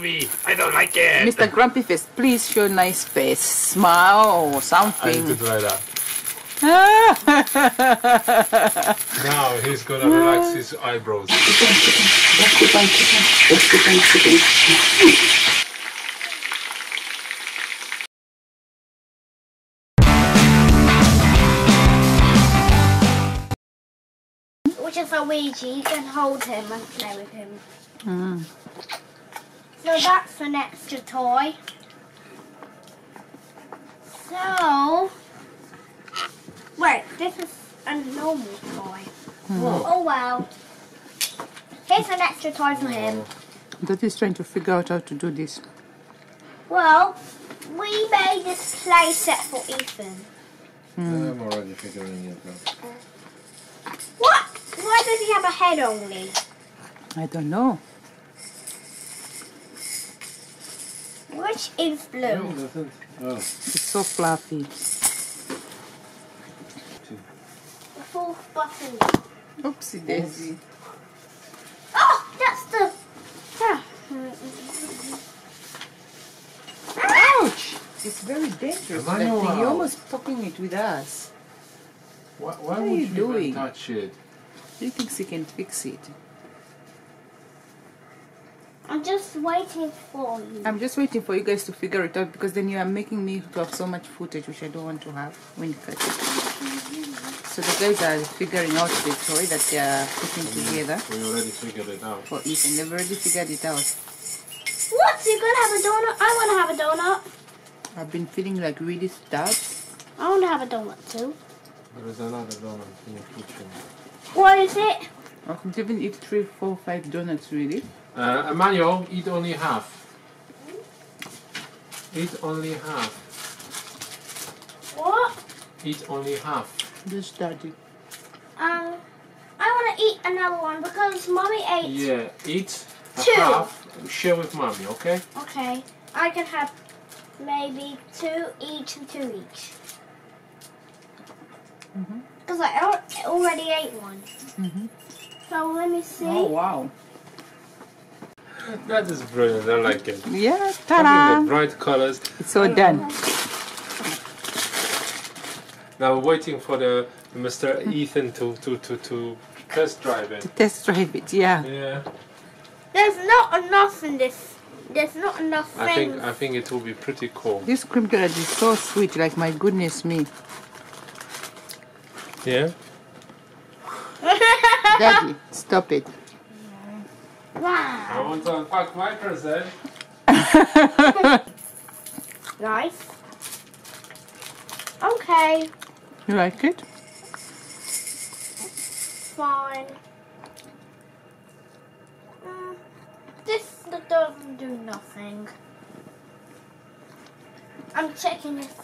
at me. I don't like it. Mr. Grumpy Face, please show a nice face. Smile or something. I need to try that. Now he's gonna relax his eyebrows. Which is a Ouija. You can hold him and play with him. Mm. So that's an extra toy. So, wait, this is a normal toy. Hmm. Oh, oh well. Here's an extra toy for him. Oh. Daddy's trying to figure out how to do this. Well, we made this play set for Ethan. Hmm. I'm already figuring it out. What? Why does he have a head only? I don't know. Which is blue? doesn't. Oh. It's so fluffy. The fourth button. Oopsie daisy. Oh, that's the. Ah. Ouch! It's very dangerous. Emmanuel. Daddy. You're almost poking it with us. Why, why What are would you you doing? even touch it? He thinks he can fix it. I'm just waiting for you. I'm just waiting for you guys to figure it out because then you are making me to have so much footage which I don't want to have when you cut it. So the guys are figuring out the toy that they are putting mm-hmm. together We already figured it out. for Ethan. They've already figured it out. What? You're gonna have a donut? I wanna have a donut. I've been feeling like really stuffed. I wanna have a donut too. There is another donut in the kitchen. What is it? I could even eat three, four, five donuts really. Uh, Emmanuel, eat only half. Eat only half. What? Eat only half. This daddy. Um, I wanna eat another one because mommy ate. Yeah, eat a Two. half. Share with mommy, okay? Okay, I can have maybe two each and two each. Because I already ate one. Mhm. So let me see. Oh wow. That is brilliant. I like it. Yeah, Having the ta-da! bright colors. It's all done. Now we're waiting for the Mr. Ethan to, to, to, to test drive it. To Test drive it, yeah. Yeah, There's not enough in this. There's not enough I things. think I think it will be pretty cool. This cream carrot is so sweet, like my goodness me. Yeah. Daddy, stop it. Wow. I want to unpack my present. Nice. Okay, You like it? fine. Mm, this doesn't do nothing. I'm checking if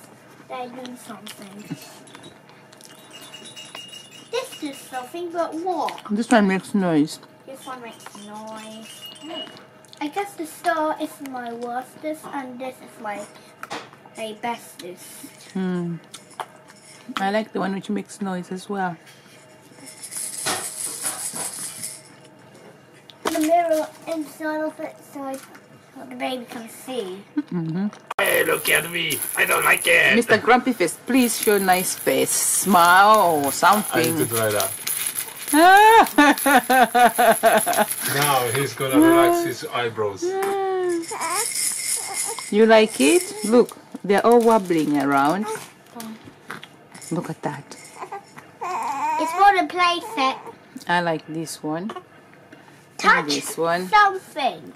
they do something. This is something, but what? This one makes noise. This one makes noise. I guess the star is my worstest and this is my my bestest. Hmm. I like the one which makes noise as well. The mirror inside of it so I, so the baby can see. hmm Hey, look at me. I don't like it. Mr. Grumpy Face, please show nice face. Smile or something. I need to something. try that. Ah! Now he's gonna relax his eyebrows. you like it? Look, they're all wobbling around. Look at that. It's for the play set. I like this one. And Touch this one. something.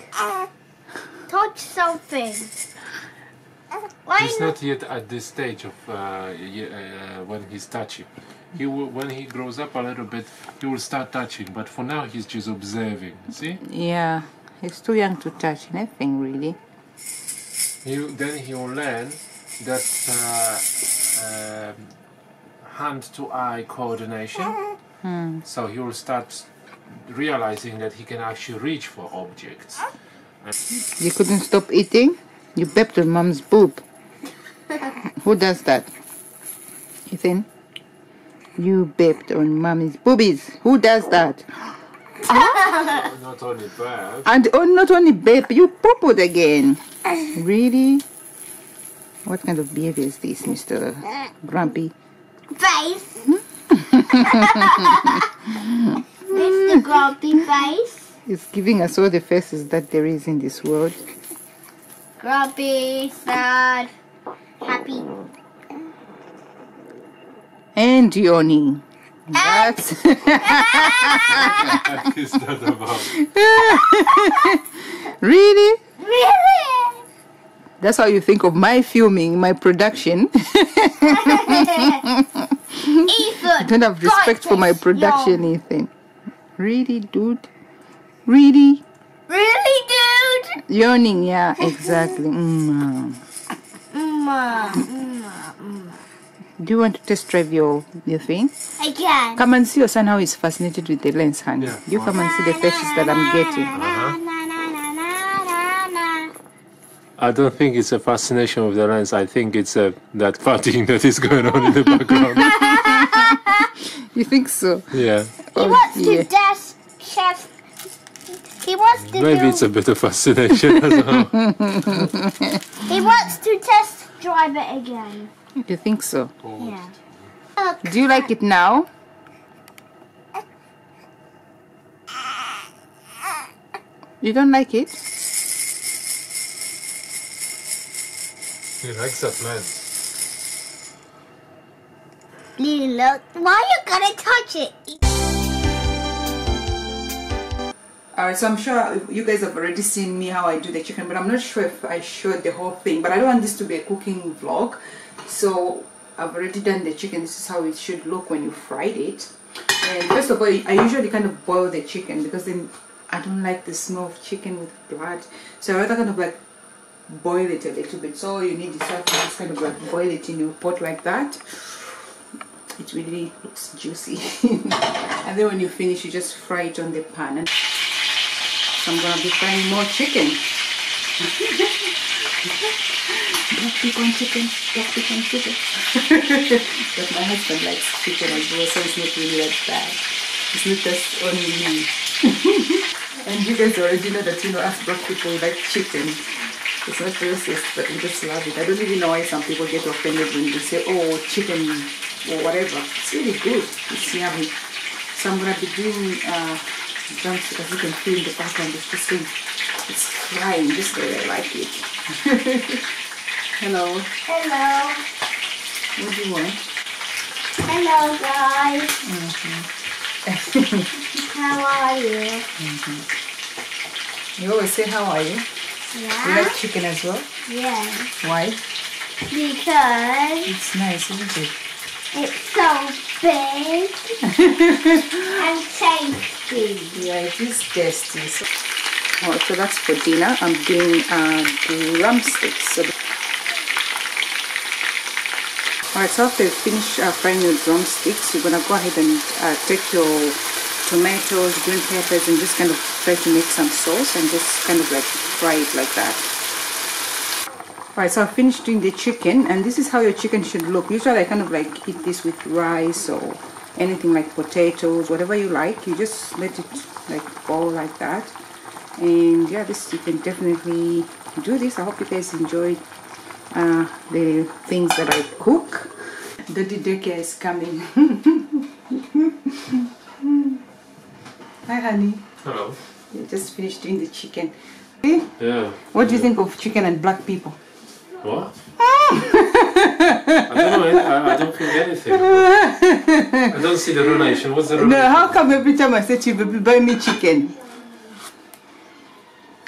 Touch something. Why He's not? not yet at this stage of uh, uh, when he's touching. He will, when he grows up a little bit, he will start touching. But for now, he's just observing. See? Yeah, he's too young to touch anything really. He, then he will learn that uh, um, hand-to-eye coordination. Hmm. So he will start realizing that he can actually reach for objects. You couldn't stop eating? You bepped on mom's boob. Who does that? Ethan? You bepped on mommy's boobies. Who does that? Not only bad. And oh, not only babe, you poopoed again. Really? What kind of behavior is this, Mr. Grumpy? Face. Mr. Grumpy Face. He's giving us all the faces that there is in this world. Grumpy, sad, happy. And yawning. That's it's not about. really? Really? That's how you think of my filming, my production. Ethan. don't have respect for my production, yo. Ethan. Really, dude? Really? Really, dude? Yawning, yeah, exactly. Mm. Mmm. Mmm. Do you want to test drive your, your thing? I can. Come and see your son how he's fascinated with the lens, honey. Yeah. You come and see the faces that I'm getting. Na, na. I don't think it's a fascination of the lens. I think it's uh, that farting that is going on in the background. You think so? yeah. He Oh, wants yeah. to dash chef. He wants to Maybe do. it's a bit of fascination as well. He wants to test drive it again. Do you think so? Yeah. Look. Do you like it now? You don't like it? He likes that lens. Look. Why are you gonna touch it? Alright, so I'm sure you guys have already seen me how I do the chicken, but I'm not sure if I showed the whole thing. But I don't want this to be a cooking vlog, so I've already done the chicken. This is how it should look when you fried it. And first of all, I usually kind of boil the chicken because then I don't like the smell of chicken with blood. So I rather kind of like boil it a little bit. So all you need is like just kind of like boil it in your pot like that. It really looks juicy. and then when you finish, you just fry it on the pan. So I'm gonna be frying more chicken. Black pecan chicken, black pecan chicken. but my husband likes chicken as well, so it's not really that bad. It's not just only me. and you guys already know that you know us black people like chicken. It's not racist, but we just love it. I don't even know why some people get offended when they say, oh, chicken or whatever. It's really good. It's yummy. So I'm gonna be doing uh, drumstick as you can feel in the background. It's just thing. It's flying just the way I like it. Hello. Hello. What do you want? Hello, guys. Mm-hmm. How are you? Mm-hmm. You always say how are you? Yeah. You like chicken as well? Yeah. Why? Because It's nice, isn't it? it's so big and tasty. Yeah, it is tasty. So, oh, so that's for dinner. I'm doing uh, drumsticks. So Alright, so after you finish uh, frying your drumsticks, you're gonna go ahead and uh, take your tomatoes, green peppers, and just kind of try to make some sauce and just kind of like fry it like that. Alright, so I finished doing the chicken, and this is how your chicken should look. Usually, I kind of like eat this with rice or anything like potatoes, whatever you like. You just let it like boil like that, and yeah, this you can definitely do this. I hope you guys enjoyed uh, the things that I cook. Daddy daycare is coming. Hi, honey. Hello. You just finished doing the chicken. Yeah. What do you think of chicken and black people? What? I don't know. I, I don't think anything. I don't see the relation. What's the relation? No, how come every time I say to you, buy me chicken?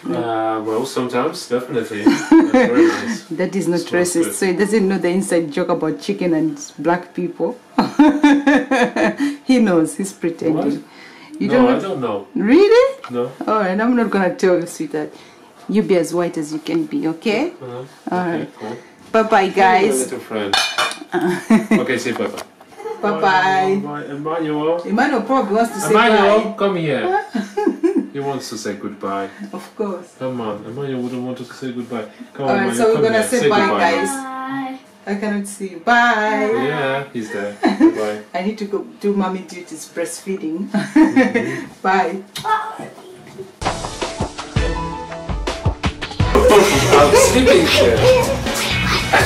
Uh, well, sometimes, definitely. Nice. That is not racist, good. so he doesn't know the inside joke about chicken and black people. he knows, he's pretending. You no, don't I know? don't know. Really? No. Alright, I'm not gonna tell you, sweetheart. You be as white as you can be, okay? Uh, Alright. okay, cool. Bye bye, My guys. little friend. okay, say bye bye. Bye bye. Bye, Emmanuel. Emmanuel probably wants to say Emmanuel, bye. come here. he wants to say goodbye. Of course. Come on, Emmanuel wouldn't want to say goodbye. Come on, Alright, Emmanuel, so we're gonna here. say bye, goodbye. guys. Bye. I cannot see you. Bye. Yeah, he's there. Bye. I need to go do mommy duties breastfeeding. Mm-hmm. Bye. I'm sleeping here. um,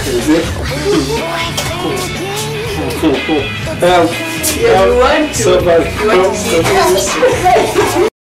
Yeah, you want to. so bad. You want to.